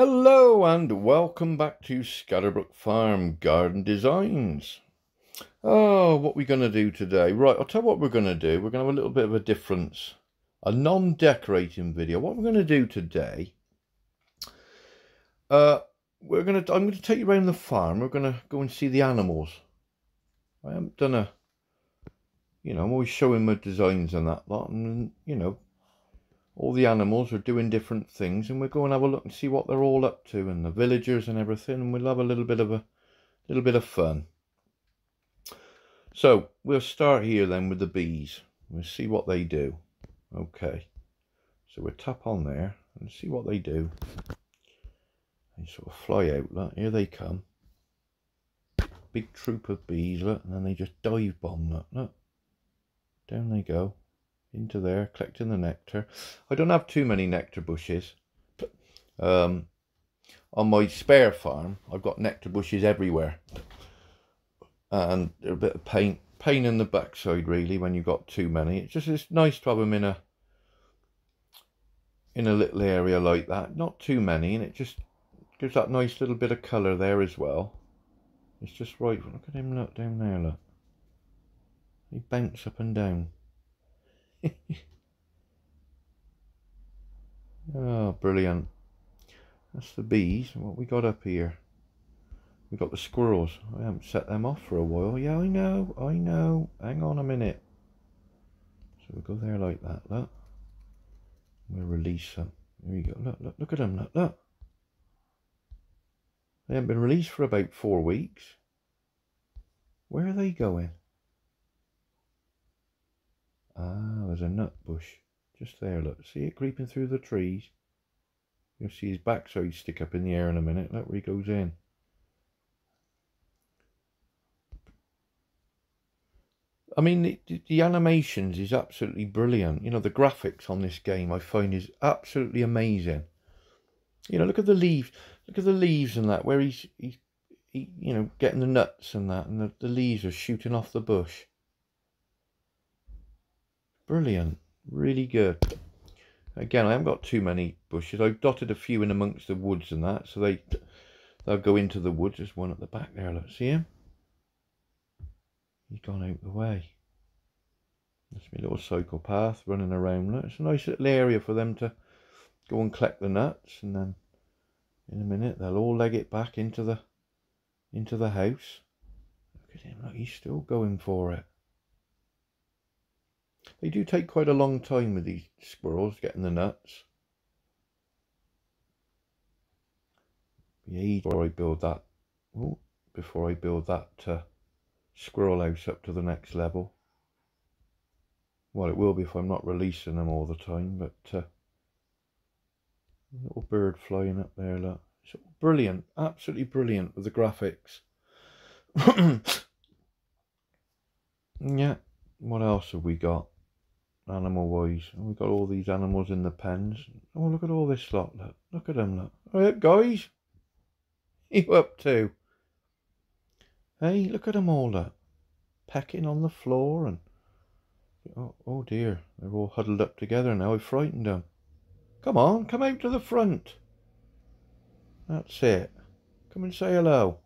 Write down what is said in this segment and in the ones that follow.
Hello and welcome back to Scatterbrook Farm Garden Designs. Oh, what we're going to do today? Right, I'll tell you what we're going to do. We're going to have a little bit of a difference. A non-decorating video. What we're going to do today, uh, we're going to, I'm going to take you around the farm. We're going to go and see the animals. I haven't done a, you know, I'm always showing my designs and that lot. And, you know, all the animals are doing different things and we'll go and have a look and see what they're all up to and the villagers and everything and we'll have a little bit of a little bit of fun so we'll start here then with the bees we'll see what they do okay so we'll tap on there and see what they do they sort of fly out look here they come big troop of bees look and then they just dive bomb look look down they go into there, collecting the nectar. I don't have too many nectar bushes. Um, on my spare farm, I've got nectar bushes everywhere. And a bit of pain, pain in the backside, really, when you've got too many. It's just it's nice to have them in a in a little area like that. Not too many, and it just gives that nice little bit of colour there as well. It's just right. Look at him, look down there, look. He bounce up and down. oh, brilliant. That's the bees. What we got up here? We got the squirrels. I haven't set them off for a while. Yeah, I know. I know. Hang on a minute. So we go there like that. Look. We'll release them. There you go. Look, look, look at them. Look, look. They haven't been released for about four weeks. Where are they going? Ah, there's a nut bush just there. Look, see it creeping through the trees. You'll see his backside stick up in the air in a minute. Look where he goes in. I mean, the, the, animations is absolutely brilliant. You know, the graphics on this game I find is absolutely amazing. You know, look at the leaves. Look at the leaves and that, where he's, he, he you know, getting the nuts and that, and the, the leaves are shooting off the bush. Brilliant. Really good. Again, I haven't got too many bushes. I've dotted a few in amongst the woods and that. So they, they'll go into the woods. There's one at the back there. Let's see him. He's gone out the way. That's my little cycle path running around. It's a nice little area for them to go and collect the nuts. And then in a minute, they'll all leg it back into the into the house. Look at him. Look, he's still going for it. They do take quite a long time with these squirrels getting the nuts. Yeah, before I build that, oh, before I build that uh, squirrel house up to the next level. Well, it will be if I'm not releasing them all the time, but uh, little bird flying up there, look. Brilliant, absolutely brilliant with the graphics. yeah, what else have we got? animal wise. we've got all these animals in the pens. Oh, look at all this lot. Look, look at them. Look. Oh, all right, guys. You up to? Hey, look at them all. Look. Pecking on the floor and. Oh, oh dear. They're all huddled up together now. I've frightened them. Come on, come out to the front. That's it. Come and say hello.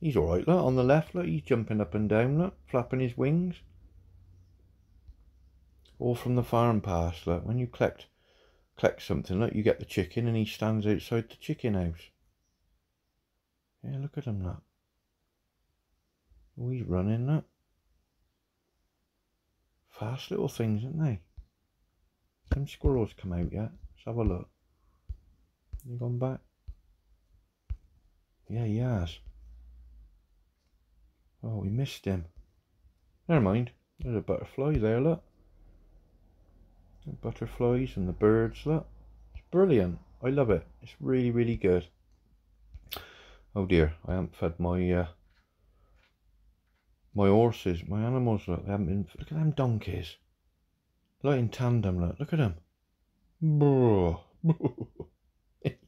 He's all right, look, on the left, look, he's jumping up and down, look, flapping his wings all from the farm pass. Look, when you collect collect something, look, you get the chicken and he stands outside the chicken house. Yeah, look at him, look. Oh, he's running, look. Fast little things, aren't they? Some squirrels come out yet? Let's have a look. You gone back? Yeah, he has. Oh, we missed him. Never mind. There's a butterfly there, look. The butterflies and the birds, look. It's brilliant. I love it. It's really, really good. Oh dear, I haven't fed my uh, my horses, my animals, look, they haven't been, look at them donkeys. Like in tandem, look, look at them. Look,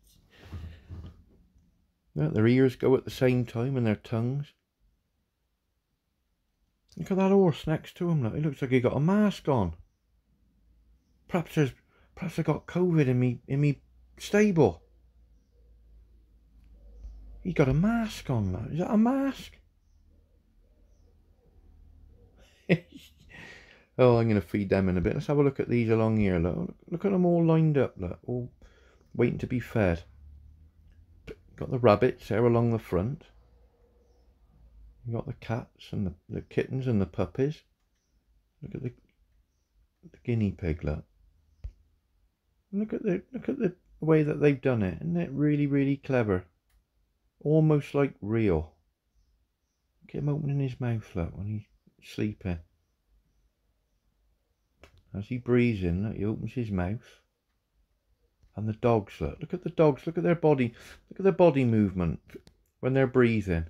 their ears go at the same time and their tongues. Look at that horse next to him. Look, it looks like he got a mask on. Perhaps there's, perhaps I got COVID in me in me stable. He got a mask on. Look. Is that a mask? oh, I'm going to feed them in a bit. Let's have a look at these along here. Look, look at them all lined up. Look, all waiting to be fed. Got the rabbits there along the front. You got the cats and the, the kittens and the puppies. Look at the the guinea pig. Look. Look at the look at the way that they've done it. Isn't it really really clever? Almost like real. At him opening his mouth. Look when he's sleeping. As he breathes in, look, he opens his mouth. And the dogs, look, look at the dogs, look at their body, look at their body movement when they're breathing.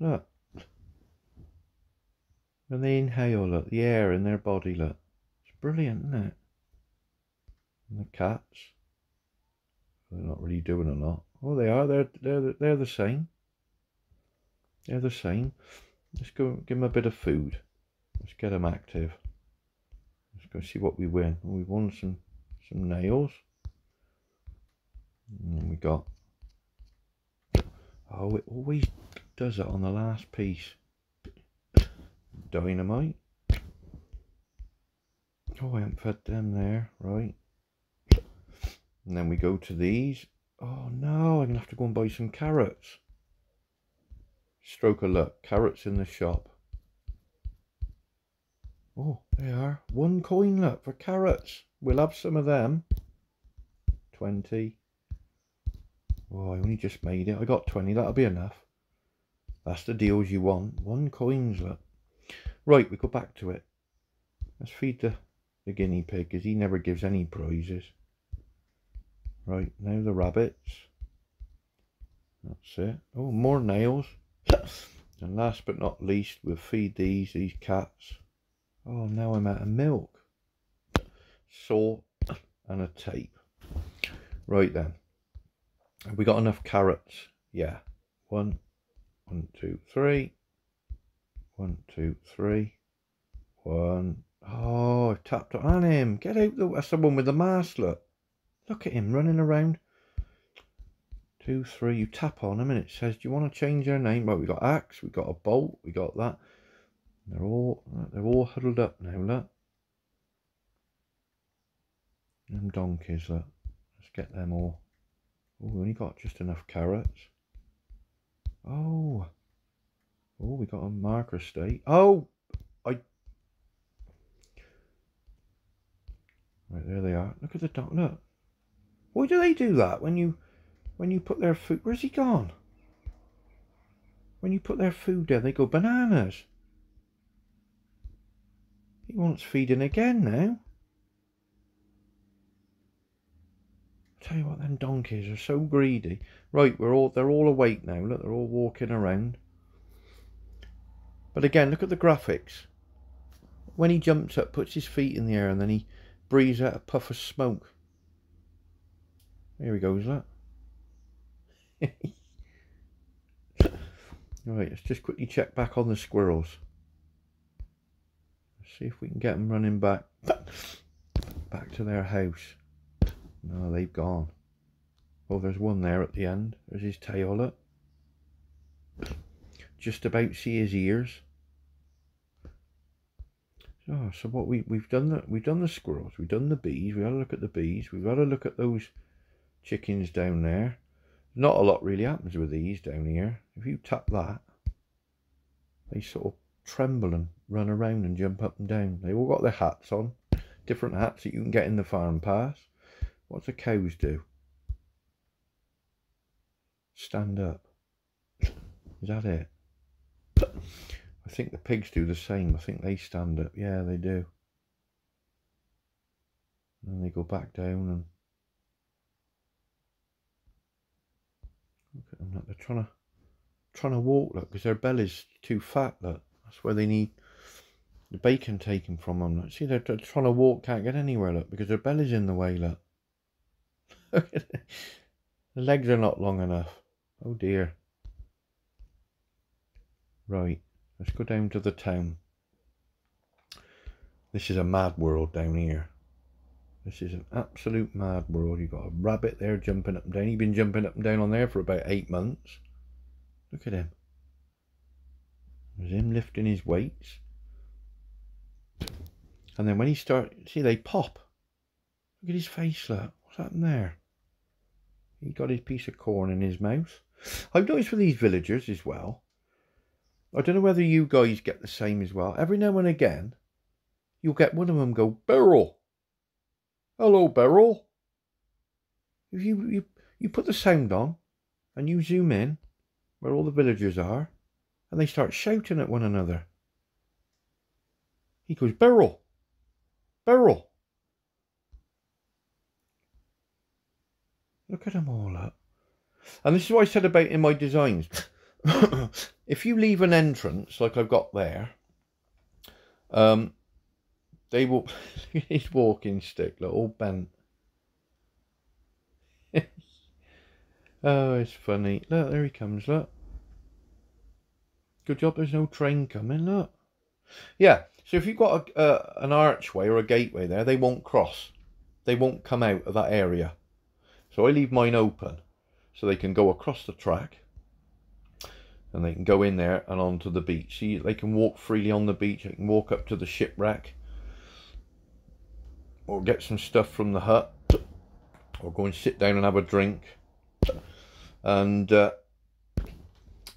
Look. When they inhale, look, the air in their body, look. It's brilliant, isn't it? And the cats. They're not really doing a lot. Oh, they are. They're they're they're the same. They're the same. Let's go give them a bit of food. Let's get them active. Let's go see what we win. We won some some nails. And we got. Oh, it always does it on the last piece. Dynamite. Oh, I haven't fed them there, right? And then we go to these. Oh no, I'm gonna have to go and buy some carrots. Stroke of luck, carrots in the shop. Oh, they are. One coin, look, for carrots. We'll have some of them. 20. Oh, I only just made it. I got 20. That'll be enough. That's the deals you want. One coins, look. Right, we go back to it. Let's feed the, the guinea pig, because he never gives any prizes. Right, now the rabbits. That's it. Oh, more nails. and last but not least, we'll feed these, these cats. Oh, now I'm out of milk. Saw and a tape. Right then. Have we got enough carrots? Yeah. One, one, two, three. One, two, three. One. Oh, I've tapped on him. Get out the someone with the mask, look. Look at him running around. Two, three. You tap on him and it says, Do you want to change your name? Well, we got axe, we got a bolt, we got that. They're all they're all huddled up now, look. Them donkeys, look. Let's get them all. Oh, we only got just enough carrots. Oh. Oh, we got a marker stake. Oh! I... Right, there they are. Look at the dog, look. Why do they do that when you when you put their food... Where's he gone? When you put their food there, they go bananas. He wants feeding again now. Tell you what, them donkeys are so greedy. Right, we're all they're all awake now. Look, they're all walking around. But again, look at the graphics. When he jumps up, puts his feet in the air, and then he breathes out a puff of smoke. Here he goes, look. right, let's just quickly check back on the squirrels. See if we can get them running back back to their house. No, they've gone. Oh, there's one there at the end. There's his tail up. Just about see his ears. Oh, so what we we've done that we've done the squirrels, we've done the bees, we've got to look at the bees, we've got to look at those chickens down there. Not a lot really happens with these down here. If you tap that, they sort of tremble and run around and jump up and down. They all got their hats on, different hats that you can get in the farm pass. What do cows do? Stand up. Is that it? I think the pigs do the same. I think they stand up. Yeah, they do. And they go back down and look at them. Look, they're trying to trying to walk. Look, because their belly's too fat. Look. That's where they need the bacon taken from them. See, they're, they're trying to walk, can't get anywhere, look, because their belly's in the way, look. The legs are not long enough. Oh dear. Right, let's go down to the town. This is a mad world down here. This is an absolute mad world. You've got a rabbit there jumping up and down. He's been jumping up and down on there for about eight months. Look at him. There's him lifting his weights. And then when he starts, see, they pop. Look at his face, look. What's happened there? He got his piece of corn in his mouth. I've noticed with these villagers as well. I don't know whether you guys get the same as well. Every now and again, you'll get one of them go, Beryl. Hello, Beryl. If you, you, you put the sound on and you zoom in where all the villagers are and they start shouting at one another. He goes, Beryl. Beryl. Look at them all up. And this is what I said about in my designs. if you leave an entrance like I've got there, um, they will. his walking stick, look, all bent. oh, it's funny. Look, there he comes. Look. Good job. There's no train coming. Look. Yeah. So if you've got a, an archway or a gateway there, they won't cross. They won't come out of that area. So I leave mine open so they can go across the track and they can go in there and onto the beach. See, they can walk freely on the beach. They can walk up to the shipwreck or get some stuff from the hut or go and sit down and have a drink. And uh,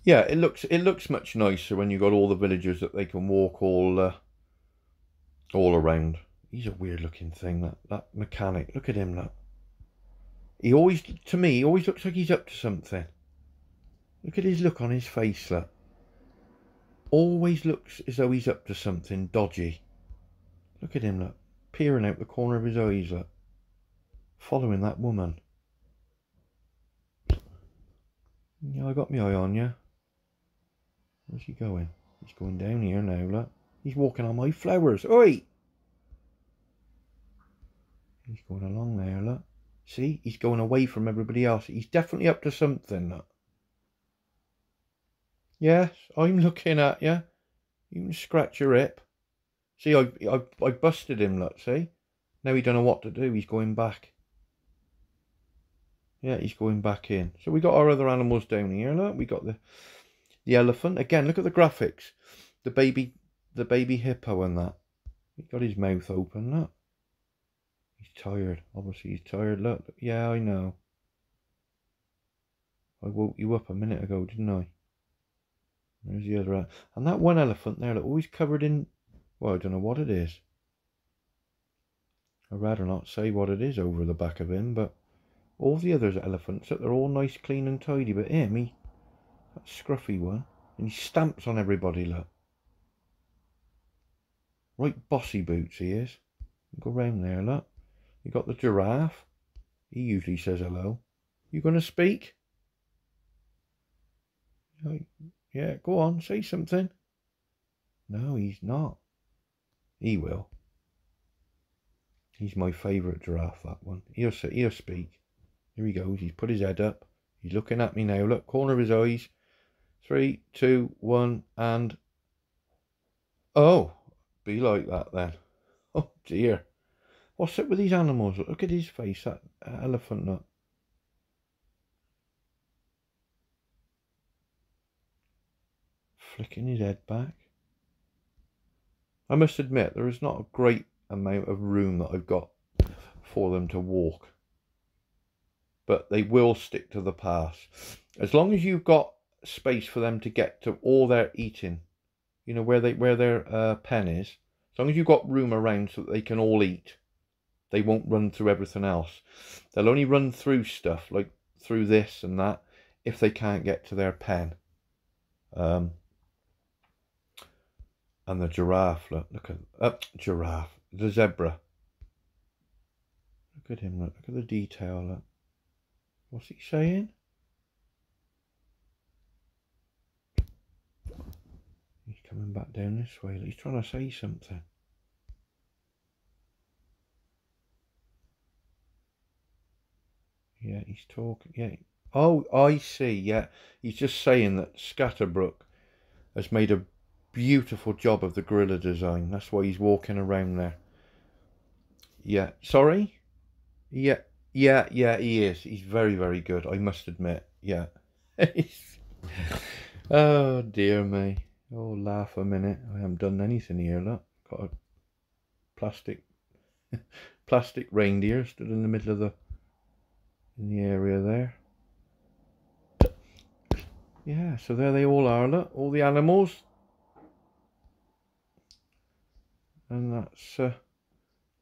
yeah, it looks it looks much nicer when you've got all the villagers that they can walk all uh, all around. He's a weird looking thing, that, that mechanic. Look at him, look. He always, to me, he always looks like he's up to something. Look at his look on his face, look. Always looks as though he's up to something dodgy. Look at him, look. Peering out the corner of his eyes, look. Following that woman. Yeah, I got my eye on you. Where's he going? He's going down here now, look. He's walking on my flowers. Oi! He's going along there, look. See, he's going away from everybody else. He's definitely up to something. Look. Yes, I'm looking at you. You can scratch your hip. See, I, I, I busted him, look, see? Now he don't know what to do. He's going back. Yeah, he's going back in. So we got our other animals down here, look. We got the the elephant. Again, look at the graphics. The baby the baby hippo and that. He got his mouth open, look. He's tired. Obviously he's tired. Look, yeah, I know. I woke you up a minute ago, didn't I? There's the other. one. And that one elephant there, look, always covered in well, I don't know what it is. I'd rather not say what it is over the back of him, but all the others elephants, that they're all nice, clean and tidy, but him, he, that scruffy one, and he stamps on everybody, look. Right bossy boots he is. Go round there, look. You got the giraffe. He usually says hello. You gonna speak? Yeah, go on, say something. No, he's not. He will. He's my favourite giraffe, that one. He'll, say, he'll speak. Here he goes. He's put his head up. He's looking at me now. Look, corner of his eyes. Three, two, one, and... Oh, be like that then. Oh, dear. What's up with these animals? Look at his face, that elephant nut. Flicking his head back. I must admit, there is not a great amount of room that I've got for them to walk. But they will stick to the path. As long as you've got space for them to get to all their eating, you know, where they where their uh, pen is, as long as you've got room around so that they can all eat, they won't run through everything else. They'll only run through stuff, like through this and that, if they can't get to their pen. Um, and the giraffe, look, look at, uh, giraffe, the zebra. Look at him, look, look at the detail, look. What's he saying? He's coming back down this way, he's trying to say something. Yeah, he's talking. Yeah. Oh, I see. Yeah, he's just saying that Scatterbrook has made a beautiful job of the gorilla design. That's why he's walking around there. Yeah. Sorry? Yeah. Yeah, yeah, he is. He's very, very good, I must admit. Yeah. oh, dear me. Oh, laugh a minute. I haven't done anything here, look. Got a plastic plastic reindeer stood in the middle of the in the area there. Yeah, so there they all are, look, all the animals. And that's uh,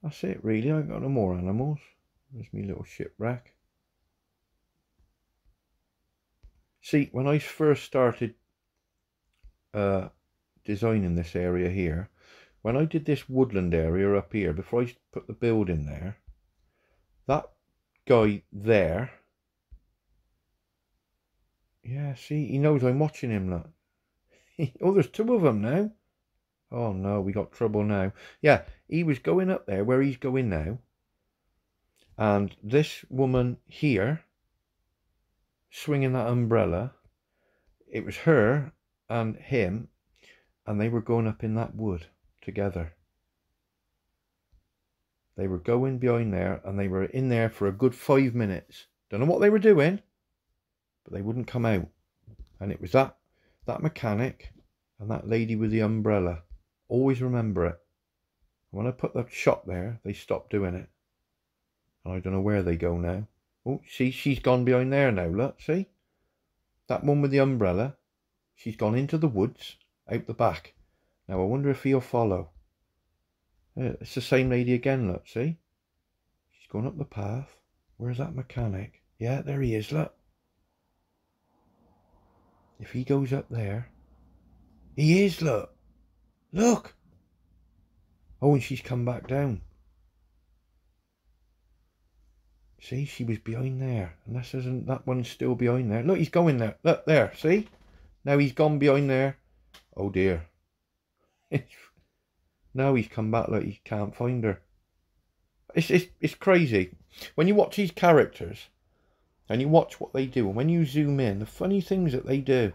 that's it really, I got no more animals. There's me little shipwreck. See, when I first started uh, designing this area here, when I did this woodland area up here, before I put the building there, that guy there, yeah, see, he knows I'm watching him, look. oh, there's two of them now. Oh no, we got trouble now. Yeah, he was going up there where he's going now. And this woman here, swinging that umbrella, it was her and him, and they were going up in that wood together. They were going behind there, and they were in there for a good five minutes. Don't know what they were doing, but they wouldn't come out. And it was that that mechanic and that lady with the umbrella. Always remember it. When I put the shot there, they stopped doing it. And I don't know where they go now. Oh, see, she's gone behind there now, look, see? That one with the umbrella, she's gone into the woods, out the back. Now, I wonder if he'll follow. Yeah, it's the same lady again, look, see? She's gone up the path. Where's that mechanic? Yeah, there he is, look. If he goes up there, he is, look. Look. Oh, and she's come back down. See, she was behind there. And this isn't, that one's still behind there. Look, he's going there. Look, there, see? Now he's gone behind there. Oh dear. now he's come back like he can't find her. It's, it's, it's crazy. When you watch these characters, and you watch what they do, and when you zoom in, the funny things that they do.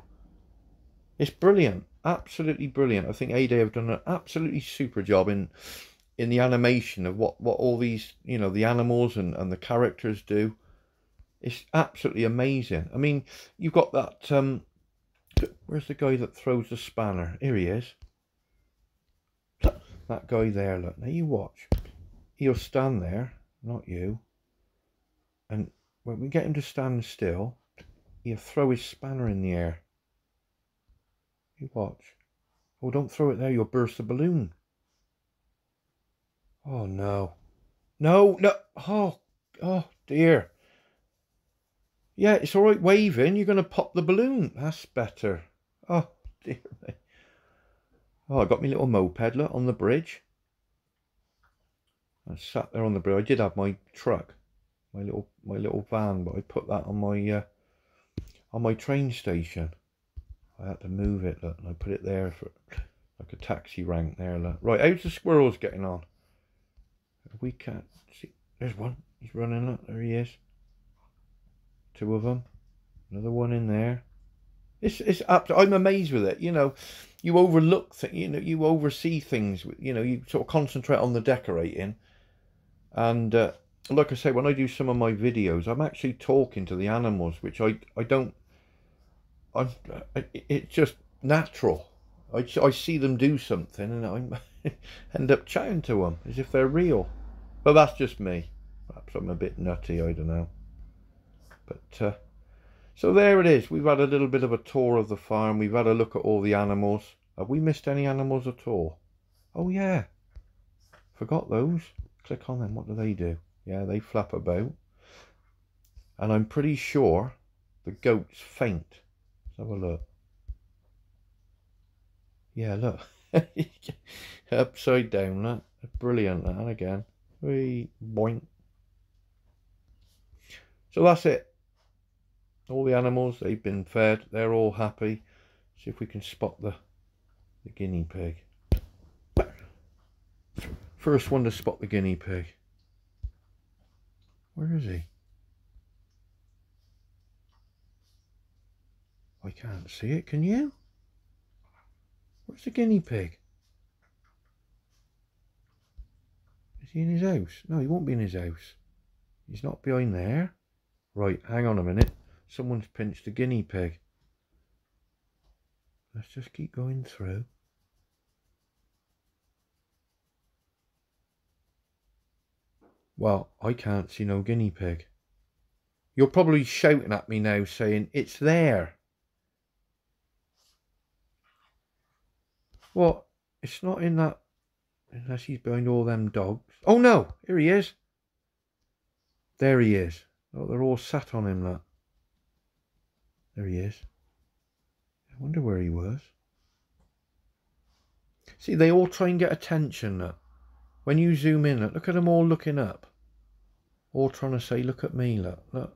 It's brilliant. Absolutely brilliant. I think Hay Day have done an absolutely super job in in the animation of what, what all these, you know, the animals and, and the characters do. It's absolutely amazing. I mean, you've got that, um, where's the guy that throws the spanner? Here he is. That guy there, look. Now you watch. He'll stand there, not you. And when we get him to stand still, he'll throw his spanner in the air. You watch. Oh, don't throw it there, you'll burst the balloon. Oh no. No, no. Oh, oh dear. Yeah, it's all right waving. You're going to pop the balloon. That's better. Oh, dear me. Oh, I got my little moped on the bridge. I sat there on the bridge. I did have my truck, my little my little van, but I put that on my uh, on my train station. I had to move it, look, and I put it there for like a taxi rank there. Look. Right, how's the squirrels getting on? we can't see. There's one. He's running up. There he is. Two of them. Another one in there. It's it's up. To, I'm amazed with it. You know, you overlook things. You know, you oversee things. You know, you sort of concentrate on the decorating. And uh, like I say, when I do some of my videos, I'm actually talking to the animals, which I I don't. I it's just natural. I I see them do something, and I end up chatting to them as if they're real. But that's just me. Perhaps I'm a bit nutty, I don't know. But, uh, so there it is. We've had a little bit of a tour of the farm. We've had a look at all the animals. Have we missed any animals at all? Oh, yeah. Forgot those. Click on them. What do they do? Yeah, they flap about. And I'm pretty sure the goats faint. Let's have a look. Yeah, look. Upside down, look. Brilliant, that again. We boink. So that's it all the animals, they've been fed, they're all happy. See if we can spot the, the guinea pig. First one to spot the guinea pig. Where is he? I can't see it, can you? Where's the guinea pig? Is he in his house? No, he won't be in his house. He's not behind there. Right, hang on a minute. Someone's pinched a guinea pig. Let's just keep going through. Well, I can't see no guinea pig. You're probably shouting at me now saying, it's there. What? It's not in that... Unless he's behind all them dogs. Oh no! Here he is. There he is. Oh, they're all sat on him, that. There he is. I wonder where he was. See, they all try and get attention. When you zoom in, look, at them all looking up. All trying to say, look at me, look, look.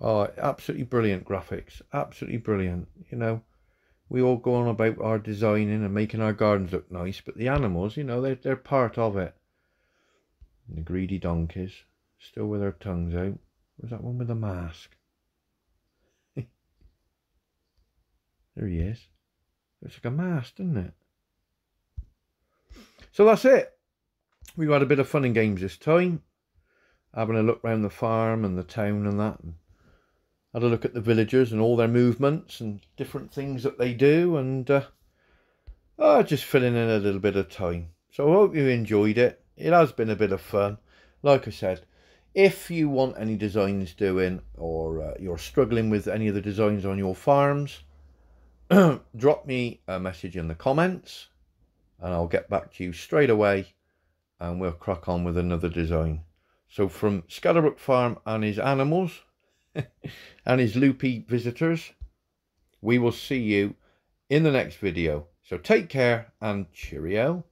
Oh, absolutely brilliant graphics. Absolutely brilliant. You know, we all go on about our designing and making our gardens look nice, but the animals, you know, they're, they're part of it. And the greedy donkeys, still with their tongues out. Was that one with the mask? He is. Looks like a mast, doesn't it? So that's it. We've had a bit of fun and games this time. Having a look round the farm and the town and that. And had a look at the villagers and all their movements and different things that they do. And uh, oh, just filling in a little bit of time. So I hope you enjoyed it. It has been a bit of fun. Like I said, if you want any designs doing or uh, you're struggling with any of the designs on your farms, drop me a message in the comments and I'll get back to you straight away and we'll crack on with another design. So from Scatterbrook Farm and his animals and his loopy visitors, we will see you in the next video. So take care and cheerio.